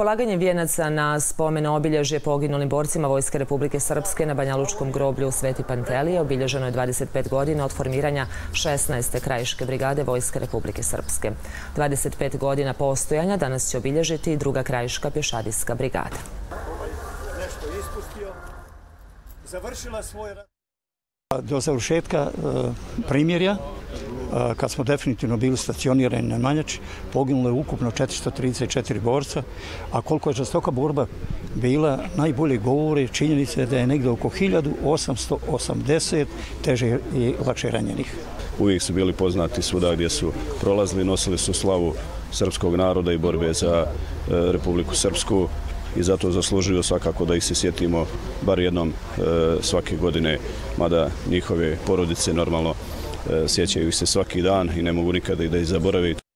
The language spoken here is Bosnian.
Polaganje vijenaca na spomen obilježje poginulim borcima Vojske Republike Srpske na Banjalučkom groblju u Sveti Pantelije obilježeno je 25 godina od formiranja 16. krajiške brigade Vojske Republike Srpske. 25 godina postojanja danas će obilježiti i druga krajiška pješadijska brigada. Do završetka e, primjerja Eh, kad smo definitivno bili stacionirani na Manjači, poginulo je ukupno 434 borca, a koliko je žestoka borba bila, najbolje govore činjenice da je negde oko 1880 teže i lakše ranjenih. Uvijek su bili poznati svuda gdje su prolazili, nosili su slavu srpskog naroda i borbe za eh, Republiku Srpsku i zato zaslužuju svakako da ih se sjetimo bar jednom eh, svake godine, mada njihove porodice normalno E, sjećaju se svaki dan i ne mogu nikada i da ih zaboraviti.